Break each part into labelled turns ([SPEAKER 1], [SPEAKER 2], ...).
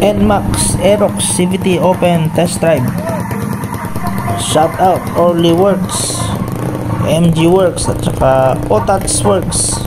[SPEAKER 1] NMAX Aerox CVT Open Test Drive. Shout out Orly Works MG Works at saka Otats Works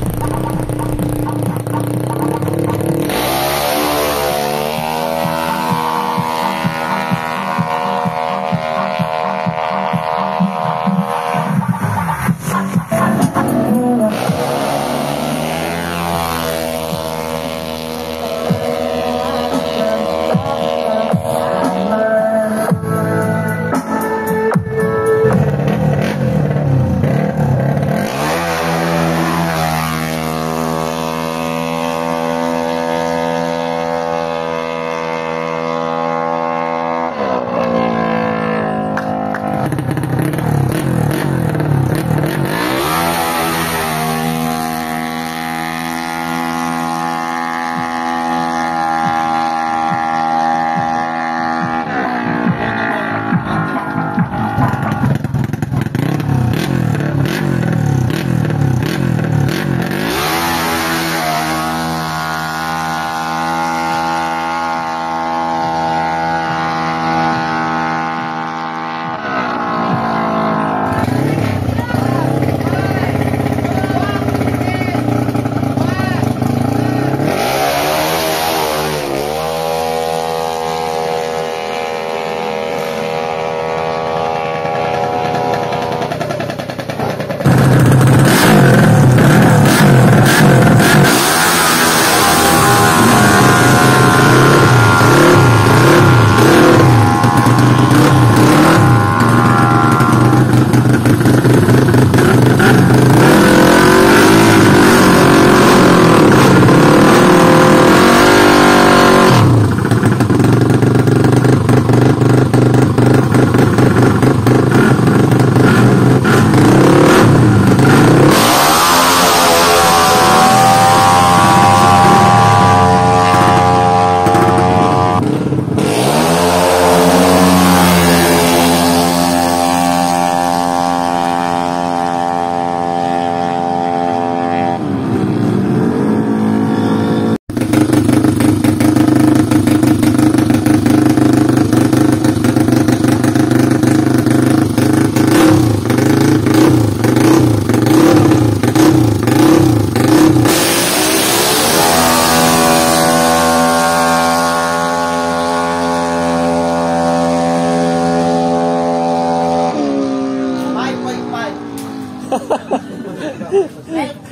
[SPEAKER 1] はい。